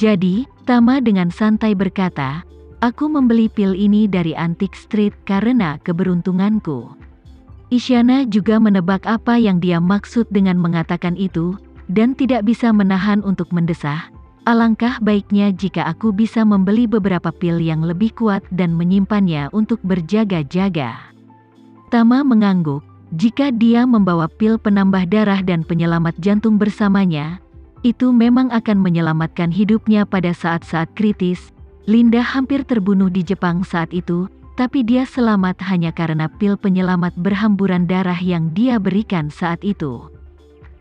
Jadi, Tama dengan santai berkata, Aku membeli pil ini dari Antique Street karena keberuntunganku. Isyana juga menebak apa yang dia maksud dengan mengatakan itu, dan tidak bisa menahan untuk mendesah. Alangkah baiknya jika aku bisa membeli beberapa pil yang lebih kuat dan menyimpannya untuk berjaga-jaga. Tama mengangguk, jika dia membawa pil penambah darah dan penyelamat jantung bersamanya, itu memang akan menyelamatkan hidupnya pada saat-saat kritis. Linda hampir terbunuh di Jepang saat itu, tapi dia selamat hanya karena pil penyelamat berhamburan darah yang dia berikan saat itu.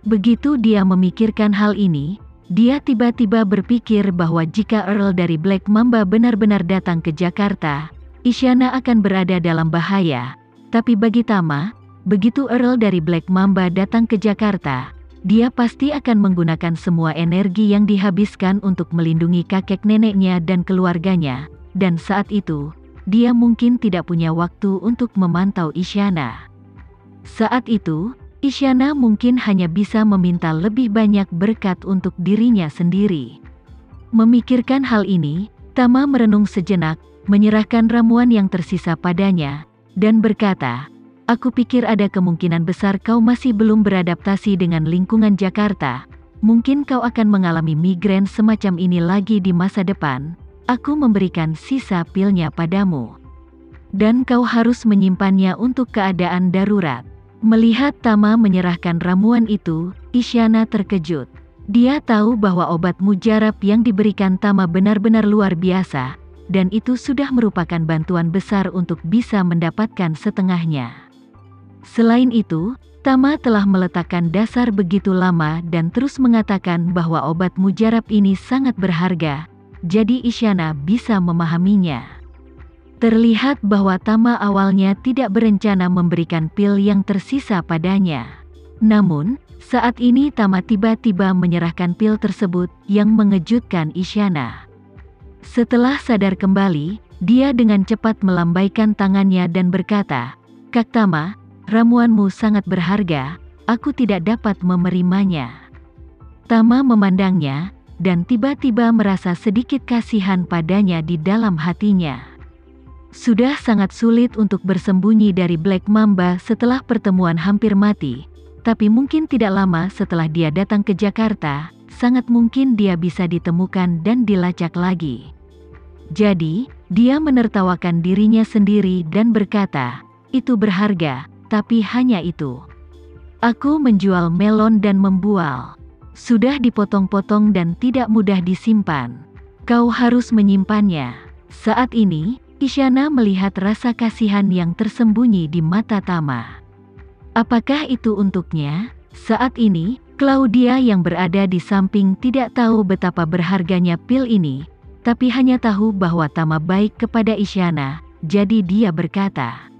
Begitu dia memikirkan hal ini, dia tiba-tiba berpikir bahwa jika Earl dari Black Mamba benar-benar datang ke Jakarta, Isyana akan berada dalam bahaya. Tapi bagi Tama, begitu Earl dari Black Mamba datang ke Jakarta, dia pasti akan menggunakan semua energi yang dihabiskan untuk melindungi kakek neneknya dan keluarganya, dan saat itu, dia mungkin tidak punya waktu untuk memantau Isyana. Saat itu, Isyana mungkin hanya bisa meminta lebih banyak berkat untuk dirinya sendiri. Memikirkan hal ini, Tama merenung sejenak, menyerahkan ramuan yang tersisa padanya, dan berkata, Aku pikir ada kemungkinan besar kau masih belum beradaptasi dengan lingkungan Jakarta. Mungkin kau akan mengalami migrain semacam ini lagi di masa depan. Aku memberikan sisa pilnya padamu. Dan kau harus menyimpannya untuk keadaan darurat. Melihat Tama menyerahkan ramuan itu, Isyana terkejut. Dia tahu bahwa obat mujarab yang diberikan Tama benar-benar luar biasa, dan itu sudah merupakan bantuan besar untuk bisa mendapatkan setengahnya. Selain itu, Tama telah meletakkan dasar begitu lama dan terus mengatakan bahwa obat mujarab ini sangat berharga, jadi Isyana bisa memahaminya. Terlihat bahwa Tama awalnya tidak berencana memberikan pil yang tersisa padanya. Namun, saat ini Tama tiba-tiba menyerahkan pil tersebut yang mengejutkan Isyana. Setelah sadar kembali, dia dengan cepat melambaikan tangannya dan berkata, Kak Tama, Ramuanmu sangat berharga, aku tidak dapat memerimanya. Tama memandangnya, dan tiba-tiba merasa sedikit kasihan padanya di dalam hatinya. Sudah sangat sulit untuk bersembunyi dari Black Mamba setelah pertemuan hampir mati, tapi mungkin tidak lama setelah dia datang ke Jakarta, sangat mungkin dia bisa ditemukan dan dilacak lagi. Jadi, dia menertawakan dirinya sendiri dan berkata, "Itu berharga, tapi hanya itu. Aku menjual melon dan membual. Sudah dipotong-potong dan tidak mudah disimpan. Kau harus menyimpannya. Saat ini, Isyana melihat rasa kasihan yang tersembunyi di mata Tama. Apakah itu untuknya? Saat ini, Claudia yang berada di samping tidak tahu betapa berharganya pil ini, tapi hanya tahu bahwa Tama baik kepada Isyana, jadi dia berkata,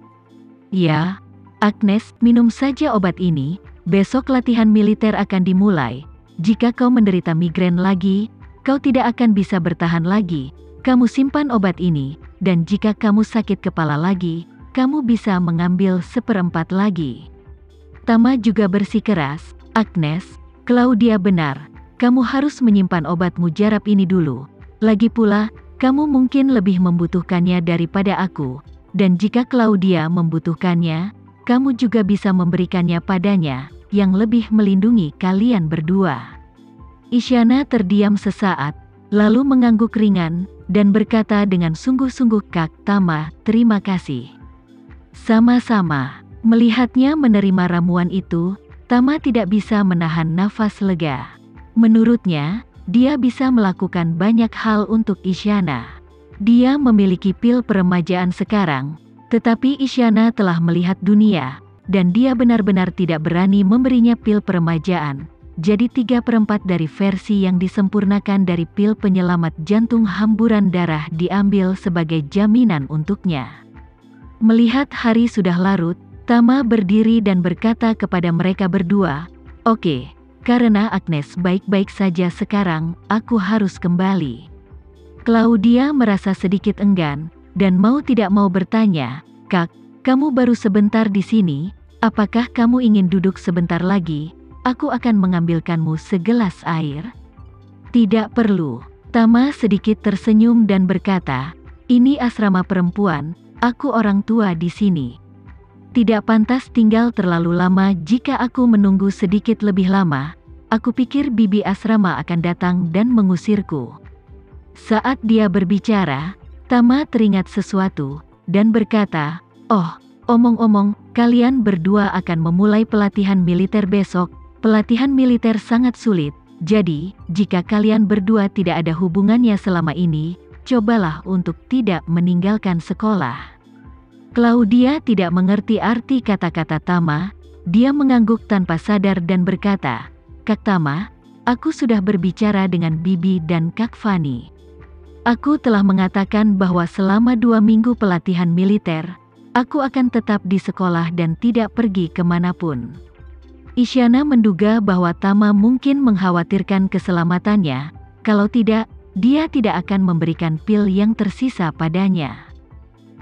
Ya, Agnes, minum saja obat ini, besok latihan militer akan dimulai. Jika kau menderita migrain lagi, kau tidak akan bisa bertahan lagi. Kamu simpan obat ini, dan jika kamu sakit kepala lagi, kamu bisa mengambil seperempat lagi. Tama juga bersikeras, Agnes, Claudia benar, kamu harus menyimpan obat mujarab ini dulu. Lagi pula, kamu mungkin lebih membutuhkannya daripada aku, dan jika Claudia membutuhkannya, kamu juga bisa memberikannya padanya, yang lebih melindungi kalian berdua. Isyana terdiam sesaat, lalu mengangguk ringan, dan berkata dengan sungguh-sungguh Kak Tama, terima kasih. Sama-sama, melihatnya menerima ramuan itu, Tama tidak bisa menahan nafas lega. Menurutnya, dia bisa melakukan banyak hal untuk Isyana. Dia memiliki pil peremajaan sekarang, tetapi Isyana telah melihat dunia, dan dia benar-benar tidak berani memberinya pil peremajaan. Jadi tiga perempat dari versi yang disempurnakan dari pil penyelamat jantung hamburan darah diambil sebagai jaminan untuknya. Melihat hari sudah larut, Tama berdiri dan berkata kepada mereka berdua, Oke, karena Agnes baik-baik saja sekarang, aku harus kembali. Claudia merasa sedikit enggan, dan mau tidak mau bertanya, Kak, kamu baru sebentar di sini, apakah kamu ingin duduk sebentar lagi? Aku akan mengambilkanmu segelas air. Tidak perlu. Tama sedikit tersenyum dan berkata, ini asrama perempuan, aku orang tua di sini. Tidak pantas tinggal terlalu lama jika aku menunggu sedikit lebih lama, aku pikir bibi asrama akan datang dan mengusirku. Saat dia berbicara, Tama teringat sesuatu, dan berkata, Oh, omong-omong, kalian berdua akan memulai pelatihan militer besok, pelatihan militer sangat sulit, jadi, jika kalian berdua tidak ada hubungannya selama ini, cobalah untuk tidak meninggalkan sekolah. Claudia tidak mengerti arti kata-kata Tama, dia mengangguk tanpa sadar dan berkata, Kak Tama, aku sudah berbicara dengan Bibi dan Kak Fani. Aku telah mengatakan bahwa selama dua minggu pelatihan militer, aku akan tetap di sekolah dan tidak pergi ke mana pun. Isyana menduga bahwa Tama mungkin mengkhawatirkan keselamatannya, kalau tidak, dia tidak akan memberikan pil yang tersisa padanya.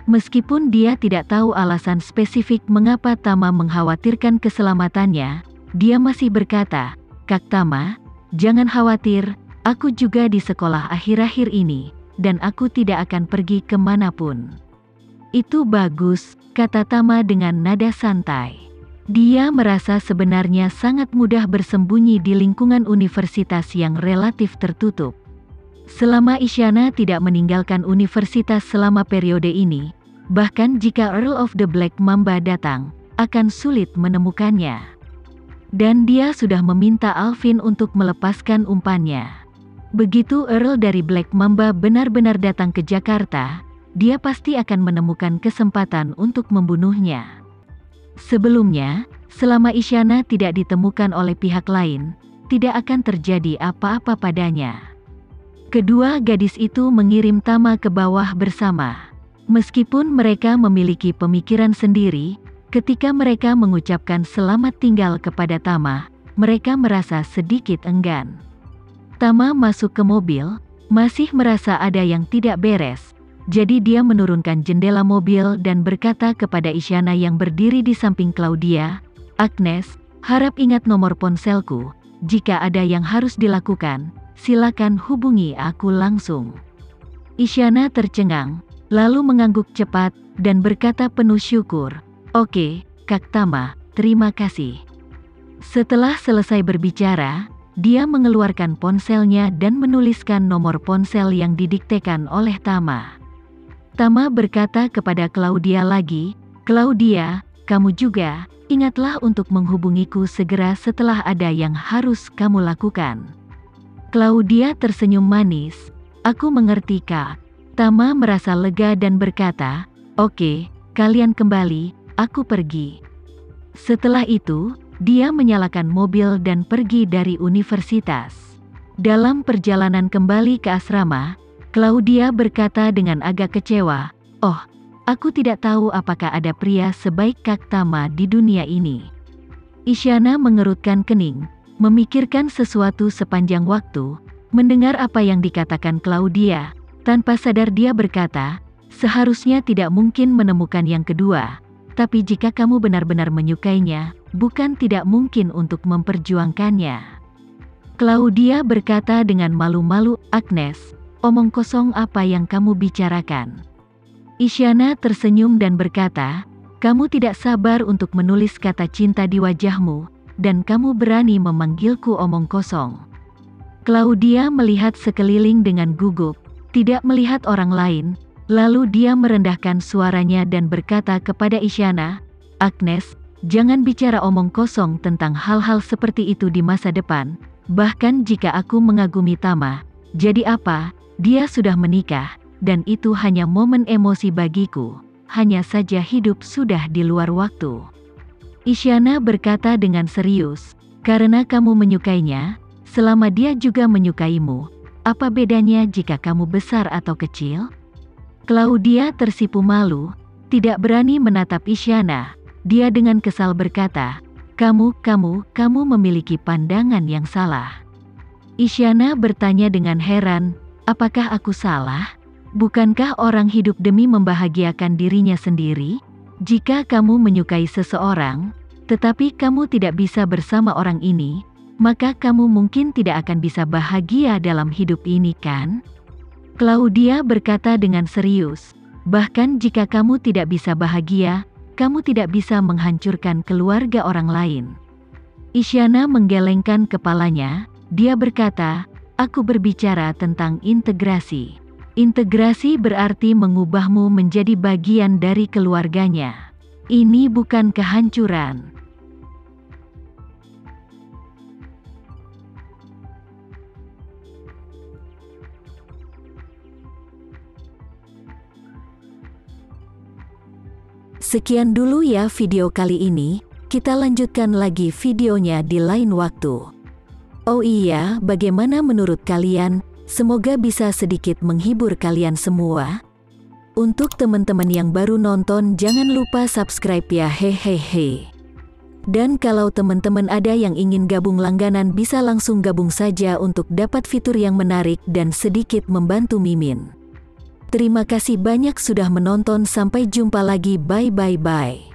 Meskipun dia tidak tahu alasan spesifik mengapa Tama mengkhawatirkan keselamatannya, dia masih berkata, Kak Tama, jangan khawatir, aku juga di sekolah akhir-akhir ini, dan aku tidak akan pergi ke mana pun. Itu bagus, kata Tama dengan nada santai. Dia merasa sebenarnya sangat mudah bersembunyi di lingkungan universitas yang relatif tertutup. Selama Isyana tidak meninggalkan universitas selama periode ini, bahkan jika Earl of the Black Mamba datang, akan sulit menemukannya. Dan dia sudah meminta Alvin untuk melepaskan umpannya. Begitu Earl dari Black Mamba benar-benar datang ke Jakarta, dia pasti akan menemukan kesempatan untuk membunuhnya. Sebelumnya, selama Isyana tidak ditemukan oleh pihak lain, tidak akan terjadi apa-apa padanya. Kedua gadis itu mengirim Tama ke bawah bersama. Meskipun mereka memiliki pemikiran sendiri, ketika mereka mengucapkan selamat tinggal kepada Tama, mereka merasa sedikit enggan. Tama masuk ke mobil, masih merasa ada yang tidak beres, jadi dia menurunkan jendela mobil dan berkata kepada Isyana yang berdiri di samping Claudia, Agnes, harap ingat nomor ponselku, jika ada yang harus dilakukan, silakan hubungi aku langsung. Isyana tercengang, lalu mengangguk cepat, dan berkata penuh syukur, Oke, Kak Tama, terima kasih. Setelah selesai berbicara, dia mengeluarkan ponselnya dan menuliskan nomor ponsel yang didiktekan oleh Tama. Tama berkata kepada Claudia lagi, Claudia, kamu juga, ingatlah untuk menghubungiku segera setelah ada yang harus kamu lakukan. Claudia tersenyum manis. Aku mengerti kak. Tama merasa lega dan berkata, Oke, kalian kembali, aku pergi. Setelah itu, dia menyalakan mobil dan pergi dari universitas. Dalam perjalanan kembali ke asrama, Claudia berkata dengan agak kecewa, Oh, aku tidak tahu apakah ada pria sebaik Kak Tama di dunia ini. Isyana mengerutkan kening, memikirkan sesuatu sepanjang waktu, mendengar apa yang dikatakan Claudia, tanpa sadar dia berkata, seharusnya tidak mungkin menemukan yang kedua, tapi jika kamu benar-benar menyukainya, bukan tidak mungkin untuk memperjuangkannya. Claudia berkata dengan malu-malu, Agnes, omong kosong apa yang kamu bicarakan. Isyana tersenyum dan berkata, kamu tidak sabar untuk menulis kata cinta di wajahmu, dan kamu berani memanggilku omong kosong. Claudia melihat sekeliling dengan gugup, tidak melihat orang lain, lalu dia merendahkan suaranya dan berkata kepada Isyana, Agnes, jangan bicara omong kosong tentang hal-hal seperti itu di masa depan, bahkan jika aku mengagumi Tama, jadi apa, dia sudah menikah, dan itu hanya momen emosi bagiku, hanya saja hidup sudah di luar waktu. Isyana berkata dengan serius, karena kamu menyukainya, selama dia juga menyukaimu, apa bedanya jika kamu besar atau kecil? Claudia tersipu malu, tidak berani menatap Isyana. Dia dengan kesal berkata, kamu, kamu, kamu memiliki pandangan yang salah. Isyana bertanya dengan heran, apakah aku salah? Bukankah orang hidup demi membahagiakan dirinya sendiri? Jika kamu menyukai seseorang, tetapi kamu tidak bisa bersama orang ini, maka kamu mungkin tidak akan bisa bahagia dalam hidup ini kan? Claudia berkata dengan serius, bahkan jika kamu tidak bisa bahagia, kamu tidak bisa menghancurkan keluarga orang lain. Isyana menggelengkan kepalanya, dia berkata, aku berbicara tentang integrasi. Integrasi berarti mengubahmu menjadi bagian dari keluarganya. Ini bukan kehancuran. Sekian dulu ya video kali ini, kita lanjutkan lagi videonya di lain waktu. Oh iya, bagaimana menurut kalian? Semoga bisa sedikit menghibur kalian semua. Untuk teman-teman yang baru nonton, jangan lupa subscribe ya hehehe. Dan kalau teman-teman ada yang ingin gabung langganan bisa langsung gabung saja untuk dapat fitur yang menarik dan sedikit membantu Mimin. Terima kasih banyak sudah menonton sampai jumpa lagi bye bye bye.